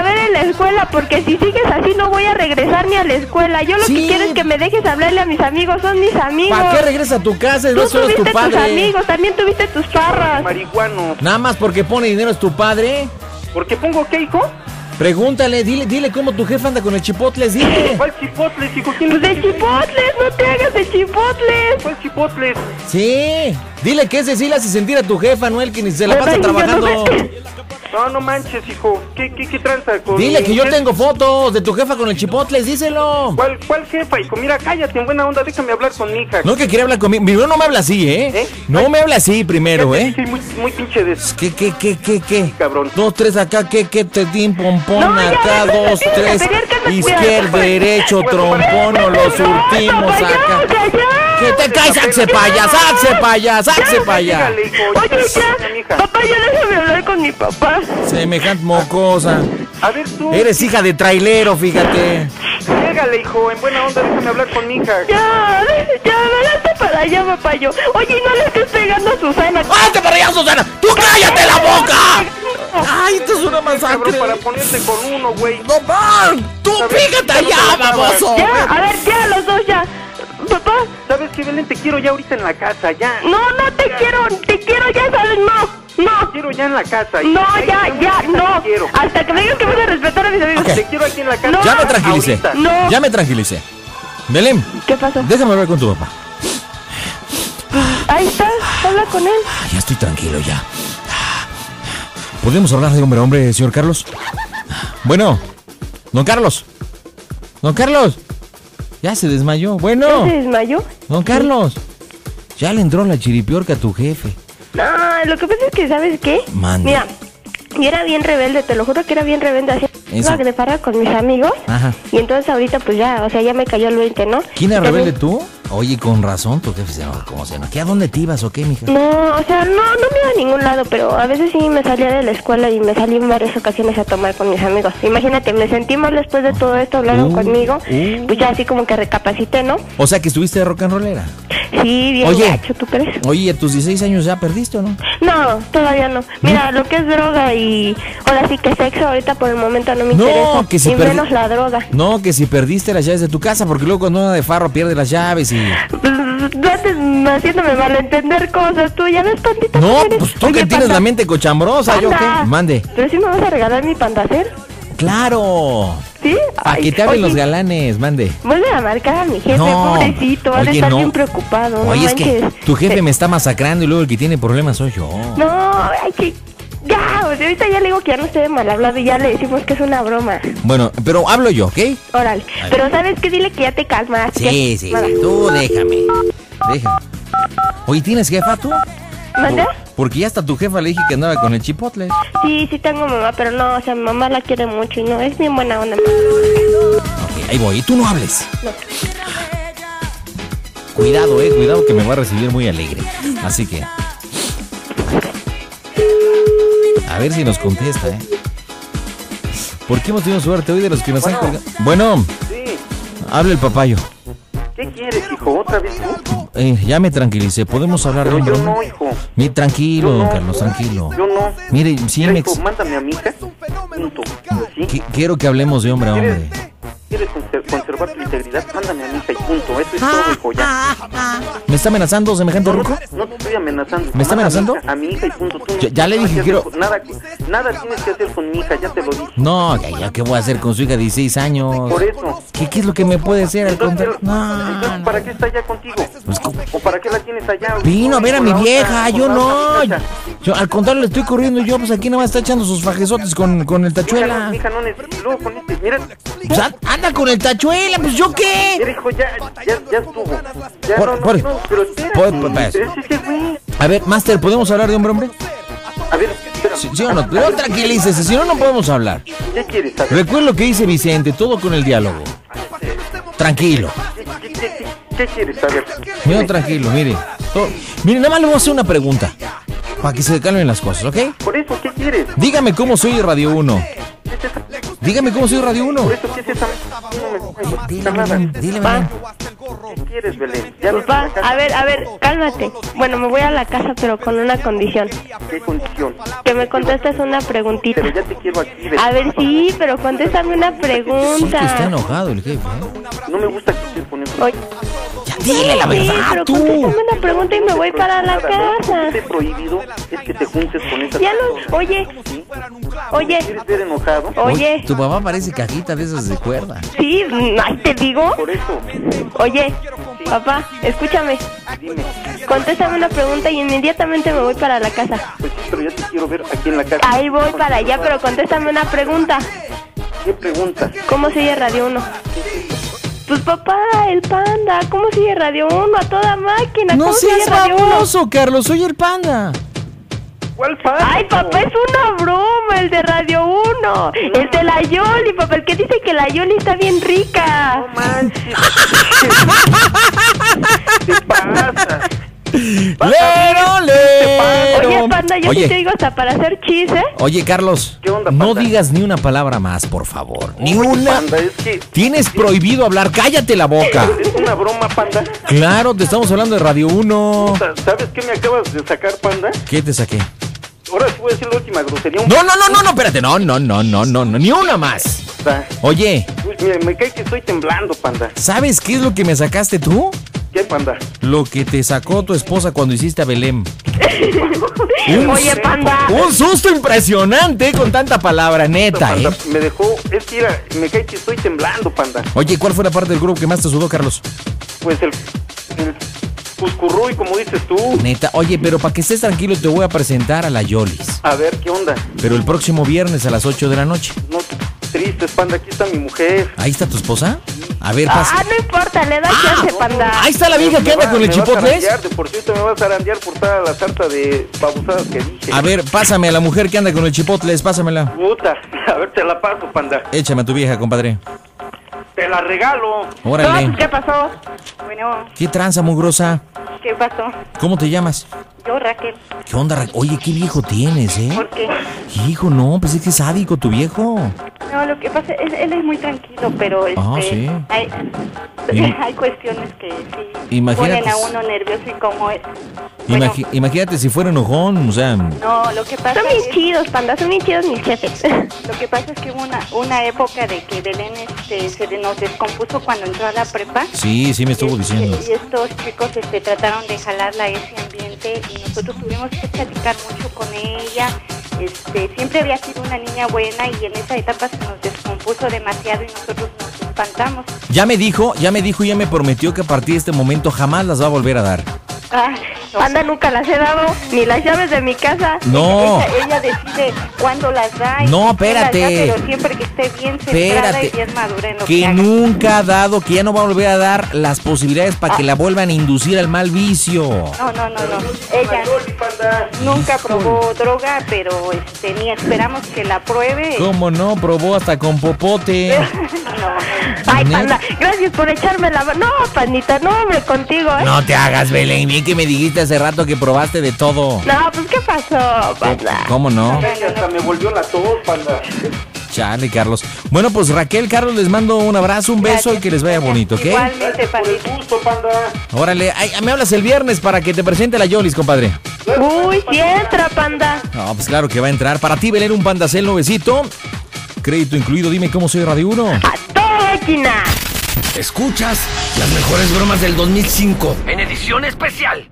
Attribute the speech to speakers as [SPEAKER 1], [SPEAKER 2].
[SPEAKER 1] a ver en la escuela, porque si sigues así no voy a regresar ni a la escuela. Yo lo
[SPEAKER 2] Sí.
[SPEAKER 1] que quiero es que me dejes hablarle a mis amigos, son mis amigos.
[SPEAKER 2] ¿Para qué regresa a tu casa?
[SPEAKER 1] Tú
[SPEAKER 2] No solo es tu
[SPEAKER 1] tuviste tus
[SPEAKER 2] padre.
[SPEAKER 1] amigos, también tuviste tus parras.
[SPEAKER 3] Marihuano.
[SPEAKER 2] Nada más porque pone dinero es tu padre.
[SPEAKER 3] ¿Por qué pongo qué, hijo?
[SPEAKER 2] Pregúntale, dile, dile cómo tu jefe anda con el chipotles, dile.
[SPEAKER 3] ¿Cuál chipotles, hijo? ¿Quién
[SPEAKER 1] Pues de chipotles, no te hagas de chipotles.
[SPEAKER 3] ¿Cuál chipotles?
[SPEAKER 2] Sí, dile que ese sí le hace sentir a tu jefa, Noel, que ni se la
[SPEAKER 1] Ay,
[SPEAKER 2] pasa
[SPEAKER 1] yo no
[SPEAKER 2] trabajando.
[SPEAKER 3] No, no manches, hijo. ¿Qué, qué, qué tranza con
[SPEAKER 2] Dile que yo
[SPEAKER 3] ¿Qué-
[SPEAKER 2] tengo fotos de tu jefa con el chipotles, díselo.
[SPEAKER 3] ¿Cuál, ¿Cuál jefa, hijo? Mira, cállate, en buena onda, déjame hablar con mi hija.
[SPEAKER 2] No que quería hablar conmigo. Primero no me habla así, ¿eh?
[SPEAKER 3] ¿Eh?
[SPEAKER 2] No me habla así primero, ¿eh?
[SPEAKER 3] dije, muy, muy pinche de...
[SPEAKER 2] ¿Qué, qué, qué, qué, qué?
[SPEAKER 3] Cabrón.
[SPEAKER 2] Dos, tres acá, ¿qué, qué, te din, pompón,
[SPEAKER 1] No,
[SPEAKER 2] acá,
[SPEAKER 1] ya,
[SPEAKER 2] dos, tres, izquierda, derecho, trompón, o lo surtimos acá. Que te caes, saxe pa' allá, saxe pa' allá, saxe pa' allá.
[SPEAKER 3] Dígale, hijo.
[SPEAKER 1] Oye,
[SPEAKER 3] ya,
[SPEAKER 1] papá, ya déjame hablar con mi papá.
[SPEAKER 2] Semejante mocosa.
[SPEAKER 3] A ver tú,
[SPEAKER 2] Eres hija de trailero, fíjate.
[SPEAKER 3] llégale, hijo, en buena onda, déjame hablar con mi hija.
[SPEAKER 1] Ya, ya, adelante para allá, papá, yo. Oye, no le estés pegando a Susana.
[SPEAKER 2] ¡Hazte para allá, Susana! ¡Tú cállate la boca! ¡Ay, esto es una masacre!
[SPEAKER 3] para ponerte con uno, güey.
[SPEAKER 2] ¡No, man! ¡Tú fíjate allá, baboso!
[SPEAKER 1] Ya, a ver, ya, los dos ya. Papá,
[SPEAKER 3] ¿Sabes qué, Belén? Te quiero ya ahorita en la casa, ya.
[SPEAKER 1] no, no te quiero, te quiero ya, ¿sabes? No, no.
[SPEAKER 3] Te quiero ya en la casa.
[SPEAKER 1] No, ya, ya, no. Hasta que me digas que vas a respetar a mis amigos.
[SPEAKER 3] Te quiero aquí en la casa.
[SPEAKER 1] No.
[SPEAKER 2] Ya me tranquilicé.
[SPEAKER 1] No.
[SPEAKER 2] Ya me tranquilicé. Belén,
[SPEAKER 1] ¿Qué pasó?
[SPEAKER 2] déjame hablar con tu papá.
[SPEAKER 1] Ahí está, habla con él.
[SPEAKER 2] Ah, Ya estoy tranquilo ya. ¿Podemos hablar de hombre a hombre, señor Carlos? Bueno, don Carlos. Don Carlos. Ya se desmayó.
[SPEAKER 1] ¿Ya
[SPEAKER 2] Bueno,
[SPEAKER 1] se desmayó?
[SPEAKER 2] don Carlos. Ya le entró la chiripiorca a tu jefe.
[SPEAKER 1] No, lo que pasa es que, ¿sabes qué?
[SPEAKER 2] Mande.
[SPEAKER 1] Mira, yo era bien rebelde, te lo juro que era bien rebelde. Hacía
[SPEAKER 2] Eso.
[SPEAKER 1] iba de farra con mis amigos.
[SPEAKER 2] Ajá.
[SPEAKER 1] Y entonces ahorita, pues ya, o sea, ya me cayó el 20, ¿no?
[SPEAKER 2] ¿Quién era rebelde tú? Oye, con razón, tu jefe se ¿Cómo se llama? ¿Qué a dónde te ibas o qué, mija?
[SPEAKER 1] No, o sea, no, no me iba a ningún lado, pero a veces sí me salía de la escuela y me salí en varias ocasiones a tomar con mis amigos. Imagínate, me sentí mal después de todo esto, hablaron
[SPEAKER 2] Uh,
[SPEAKER 1] conmigo,
[SPEAKER 2] uh.
[SPEAKER 1] pues ya así como que recapacité, ¿no?
[SPEAKER 2] O sea que estuviste de rock and rollera.
[SPEAKER 1] Sí, bien
[SPEAKER 2] Oye.
[SPEAKER 1] gacho, ¿tú crees?
[SPEAKER 2] Oye, a tus 16 años ya perdiste o no?
[SPEAKER 1] No, todavía no. Mira, lo que es droga y ahora sí que sexo ahorita por el momento no me
[SPEAKER 2] No,
[SPEAKER 1] interesa.
[SPEAKER 2] que si
[SPEAKER 1] y
[SPEAKER 2] perdi-
[SPEAKER 1] menos la droga.
[SPEAKER 2] No, que si perdiste las llaves de tu casa, porque luego cuando uno de farro pierde las llaves y...
[SPEAKER 1] No andes haciéndome malentender cosas, tú ya ves, pandita.
[SPEAKER 2] No, pues tú que tienes la mente cochambrosa, ¿yo qué? Mande.
[SPEAKER 1] ¿Pero si me vas a regalar mi pandacer?
[SPEAKER 2] Claro.
[SPEAKER 1] ¿Sí?
[SPEAKER 2] Para que te hablen los galanes, mande.
[SPEAKER 1] Vuelve a marcar a mi jefe,
[SPEAKER 2] No,
[SPEAKER 1] pobrecito, va a estar
[SPEAKER 2] no.
[SPEAKER 1] bien preocupado. no
[SPEAKER 2] Oye, es que tu jefe me está masacrando y luego el que tiene problemas soy yo.
[SPEAKER 1] No, ay, que... Ya, o sea, ahorita ya le digo que ya no esté de mal hablado y ya le decimos que es una broma.
[SPEAKER 2] Bueno, pero hablo yo, ¿ok?
[SPEAKER 1] Órale. Pero ¿sabes qué? Dile que ya te calmas.
[SPEAKER 2] Sí, sí, sí, tú déjame. Déjame. Oye, ¿tienes jefa tú?
[SPEAKER 1] ¿Mande?
[SPEAKER 2] Porque ya hasta tu jefa le dije que andaba con el chipotle.
[SPEAKER 1] Sí, sí tengo mamá, pero no, o sea, mi mamá la quiere mucho y no, es bien buena onda.
[SPEAKER 2] Ok, ahí voy. Y tú no hables.
[SPEAKER 1] No.
[SPEAKER 2] Cuidado, eh, cuidado que me va a recibir muy alegre. Así que. A ver si nos contesta, eh. ¿Por qué hemos tenido suerte hoy de los que nos han
[SPEAKER 3] Bueno.
[SPEAKER 2] colgado? Bueno,
[SPEAKER 3] Sí.
[SPEAKER 2] habla el papayo.
[SPEAKER 3] ¿Qué quieres, hijo? ¿Otra vez tú?
[SPEAKER 2] Eh, ya me tranquilicé. ¿Podemos hablar de
[SPEAKER 3] Pero
[SPEAKER 2] hombre?
[SPEAKER 3] yo no, hijo.
[SPEAKER 2] Mi, tranquilo, don
[SPEAKER 3] no.
[SPEAKER 2] Carlos, tranquilo.
[SPEAKER 3] Yo no.
[SPEAKER 2] Mire, sí me
[SPEAKER 3] hijo, mándame a mi hija. Punto.
[SPEAKER 2] Quiero que hablemos de hombre a hombre.
[SPEAKER 3] ¿Quieres, quieres conser- conservar tu integridad? Mándame a y punto. Eso es todo, hijo, ya.
[SPEAKER 2] ¿Me está amenazando semejante ruco?
[SPEAKER 3] No te estoy amenazando.
[SPEAKER 2] ¿Me está amenazando?
[SPEAKER 3] A mi hija y punto. Tú no
[SPEAKER 2] Ya- ya le dije,
[SPEAKER 3] que
[SPEAKER 2] quiero-
[SPEAKER 3] Nada, nada tienes que hacer con mi hija, ya te lo dije.
[SPEAKER 2] No, ya, ya, ¿qué voy a hacer con su hija de 16 años?
[SPEAKER 3] Por eso.
[SPEAKER 2] ¿Qué, qué es lo que me puede hacer al contrario? No,
[SPEAKER 3] entonces,
[SPEAKER 2] no.
[SPEAKER 3] ¿para qué está allá contigo?
[SPEAKER 2] Pues.
[SPEAKER 3] ¿O para qué la tienes allá?
[SPEAKER 2] Vino a ver a mi
[SPEAKER 3] otra-
[SPEAKER 2] vieja, yo no. Yo al contrario le estoy corriendo yo, pues aquí nada más está echando sus fajesotes con, con el
[SPEAKER 3] no-
[SPEAKER 2] tachuela.
[SPEAKER 3] No con este, mira.
[SPEAKER 2] Pues an- anda con el tachuela, pues yo qué.
[SPEAKER 3] Mira, hijo, ya, ya, ya estuvo. Ya
[SPEAKER 2] Por-
[SPEAKER 3] no, no,
[SPEAKER 2] por-
[SPEAKER 3] no, pero espérate.
[SPEAKER 2] por- por-
[SPEAKER 3] pero es ese güey.
[SPEAKER 2] A ver, Master, ¿podemos hablar de hombre a hombre?
[SPEAKER 3] A ver, espérame.
[SPEAKER 2] Sí, sí o no, pero tranquilícese, si no, no podemos hablar.
[SPEAKER 3] ¿Qué quieres saber?
[SPEAKER 2] Recuerda lo que dice Vicente, todo con el diálogo. Tranquilo.
[SPEAKER 3] ¿Qué, qué, qué, qué- qué quieres saber?
[SPEAKER 2] Mira, tranquilo, mire. Todo- Mire, nada más le voy a hacer una pregunta. Para que se calmen las cosas, ¿ok?
[SPEAKER 3] Por eso, ¿qué quieres?
[SPEAKER 2] Dígame cómo soy Radio 1. Dígame cómo soy Radio 1.
[SPEAKER 3] Por eso, ¿qué es esa? No me
[SPEAKER 2] Dile, dile.
[SPEAKER 3] ¿Qué quieres, Belén? Ya
[SPEAKER 1] Papá,
[SPEAKER 3] a
[SPEAKER 1] ver, a ver, cálmate. Bueno, me voy a la casa, pero con una condición.
[SPEAKER 3] ¿Qué condición?
[SPEAKER 1] Que me contestes una preguntita.
[SPEAKER 3] Pero ya te quiero aquí, Belén.
[SPEAKER 1] A ver, sí, pero contéstame una
[SPEAKER 2] Sí que está
[SPEAKER 1] pregunta.
[SPEAKER 2] enojado el jefe. ¿eh?
[SPEAKER 3] No me gusta que estés poniendo...
[SPEAKER 1] Oye,
[SPEAKER 2] dile la
[SPEAKER 1] sí,
[SPEAKER 2] verdad,
[SPEAKER 1] pero
[SPEAKER 2] tú.
[SPEAKER 1] contéstame una pregunta y me voy para la casa.
[SPEAKER 3] esté prohibido es que te juntes con esa
[SPEAKER 1] Ya oye, oye,
[SPEAKER 3] ¿Quieres enojado?
[SPEAKER 1] oye,
[SPEAKER 2] Tu papá parece cajita de esas de cuerda.
[SPEAKER 1] sí, ay, te digo.
[SPEAKER 3] Por eso,
[SPEAKER 1] Oye, papá, escúchame.
[SPEAKER 3] dime.
[SPEAKER 1] Contéstame una pregunta y inmediatamente me voy para la casa.
[SPEAKER 3] Pues sí, pero ya te quiero ver aquí en la casa.
[SPEAKER 1] Ahí voy para allá, pero contéstame una pregunta.
[SPEAKER 3] ¿Qué pregunta?
[SPEAKER 1] ¿Cómo sigue Radio 1? Pues papá, el panda, ¿cómo sigue Radio 1? A toda máquina,
[SPEAKER 2] No
[SPEAKER 1] ¿cómo sigue
[SPEAKER 2] seas
[SPEAKER 1] Radio 1?
[SPEAKER 2] famoso, Carlos. Soy el panda.
[SPEAKER 3] ¿Cuál fan?
[SPEAKER 1] Ay, papá, es una broma, el de Radio 1. El de la Yoli, papá, el que dice que la Yoli está bien rica.
[SPEAKER 3] No manches.
[SPEAKER 2] lero.
[SPEAKER 1] Oye, yo sí te digo hasta para hacer chis, ¿eh?
[SPEAKER 2] oye, Carlos.
[SPEAKER 3] ¿Qué onda,
[SPEAKER 2] no digas ni una palabra más, por favor. Ni
[SPEAKER 3] Oye,
[SPEAKER 2] una.
[SPEAKER 3] Panda, es que
[SPEAKER 2] Tienes prohibido hablar. Cállate la boca.
[SPEAKER 3] es una broma, panda.
[SPEAKER 2] Claro, te estamos hablando de Radio 1.
[SPEAKER 3] Sa- ¿Sabes qué me acabas de sacar, panda?
[SPEAKER 2] ¿Qué te saqué?
[SPEAKER 3] Ahora sí voy a decir la última grosería.
[SPEAKER 2] No, no, no, no, no, espérate. No, no, no, no, no, no, ni una más. Oye,
[SPEAKER 3] Uy, mira, me cae que estoy temblando, panda.
[SPEAKER 2] ¿sabes qué es lo que me sacaste tú?
[SPEAKER 3] ¿Qué, panda?
[SPEAKER 2] Lo que te sacó tu esposa cuando hiciste a Belén. Un-
[SPEAKER 1] Oye, panda.
[SPEAKER 2] Un susto impresionante con tanta palabra neta,
[SPEAKER 3] Panda,
[SPEAKER 2] ¿eh?
[SPEAKER 3] Me dejó, es que mira, me cae que estoy temblando, panda.
[SPEAKER 2] Oye, ¿cuál fue la parte del grupo que más te sudó, Carlos?
[SPEAKER 3] Pues el, el Cuscurruy, como dices tú.
[SPEAKER 2] Neta, oye, pero para que estés tranquilo te voy a presentar a la Yolis.
[SPEAKER 3] A ver, ¿qué onda?
[SPEAKER 2] Pero el próximo viernes a las 8 de la noche.
[SPEAKER 3] No, tristes, panda, aquí está mi mujer.
[SPEAKER 2] ¿Ahí está tu esposa? A ver,
[SPEAKER 1] Ah,
[SPEAKER 2] pasa.
[SPEAKER 1] no importa, le da chance, panda.
[SPEAKER 2] Ahí está la vieja que anda con el
[SPEAKER 3] De por cierto, me vas a arandear por toda la sarta de babosadas que dije.
[SPEAKER 2] A ver, pásame a la mujer que anda con el chipotles, pásamela.
[SPEAKER 3] Puta, a ver, te la paso, panda.
[SPEAKER 2] Échame a tu vieja, compadre.
[SPEAKER 3] Te la regalo.
[SPEAKER 2] Órale.
[SPEAKER 1] pues, ¿qué pasó?
[SPEAKER 4] Bueno,
[SPEAKER 2] ¿Qué tranza, mugrosa?
[SPEAKER 4] ¿qué pasó?
[SPEAKER 2] ¿Cómo te llamas?
[SPEAKER 4] Yo, Raquel,
[SPEAKER 2] ¿Qué onda? Ra- Oye, qué viejo tienes, ¿eh?
[SPEAKER 4] ¿por qué?
[SPEAKER 2] Hijo, no, pues es que es sádico tu viejo.
[SPEAKER 4] No, lo que pasa es él es muy tranquilo, pero este,
[SPEAKER 2] Ah, sí.
[SPEAKER 4] hay,
[SPEAKER 2] Im-
[SPEAKER 4] hay cuestiones que sí
[SPEAKER 2] Imagínate
[SPEAKER 4] ponen a uno nervioso y como es. Bueno,
[SPEAKER 2] Imagi- imagínate si fuera enojón, o sea...
[SPEAKER 4] no, lo que pasa
[SPEAKER 1] Son bien
[SPEAKER 4] es,
[SPEAKER 1] chidos, panda, son bien chidos mis jefes.
[SPEAKER 4] lo que pasa es que hubo una, una época de que Belén este, se nos descompuso cuando entró a la prepa.
[SPEAKER 2] Sí, sí me estuvo
[SPEAKER 4] Y-
[SPEAKER 2] diciendo.
[SPEAKER 4] Y estos chicos este, trataron de jalarla a ese ambiente y nosotros tuvimos que platicar mucho con ella. Este, siempre había sido una niña buena y en esa etapa se nos descompuso demasiado y nosotros nos espantamos.
[SPEAKER 2] Ya me dijo, ya me dijo y ya me prometió que a partir de este momento jamás las va a volver a dar.
[SPEAKER 4] Ah.
[SPEAKER 1] Panda nunca las he dado, ni las llaves de mi casa.
[SPEAKER 2] No,
[SPEAKER 4] Ella, ella decide cuándo las da. y
[SPEAKER 2] No,
[SPEAKER 4] da,
[SPEAKER 2] espérate.
[SPEAKER 4] pero siempre que esté bien centrada y bien madura en lo que,
[SPEAKER 2] nunca ha dado, que ya no va a volver a dar las posibilidades para que la vuelvan a inducir al mal vicio.
[SPEAKER 4] No, no, no, no. Ella nunca probó droga, pero este, ni esperamos que la pruebe.
[SPEAKER 2] ¿Cómo no? Probó hasta con popote.
[SPEAKER 4] No,
[SPEAKER 1] Ay, panda, gracias por echarme la mano. No, pandita, no, hombre, contigo, ¿eh?
[SPEAKER 2] No te hagas, Belén. Bien que me dijiste hace rato que probaste de todo.
[SPEAKER 1] No, pues, ¿qué pasó, panda?
[SPEAKER 2] ¿Cómo no?
[SPEAKER 3] Ay, hasta me volvió la tos, panda.
[SPEAKER 2] Chale, Carlos. Bueno, pues Raquel, Carlos, les mando un abrazo, un beso y que les vaya bonito, ¿ok?
[SPEAKER 4] Igualmente,
[SPEAKER 3] Por el gusto, panda.
[SPEAKER 2] Órale, ay, me hablas el viernes para que te presente la Yolis, compadre.
[SPEAKER 1] Uy, sí entra, panda.
[SPEAKER 2] No, pues claro que va a entrar. Para ti, Belén, un pandacel nuevecito. Crédito incluido, dime cómo soy Radio 1.
[SPEAKER 1] Máquina.
[SPEAKER 5] Escuchas las mejores bromas del 2005 en edición especial.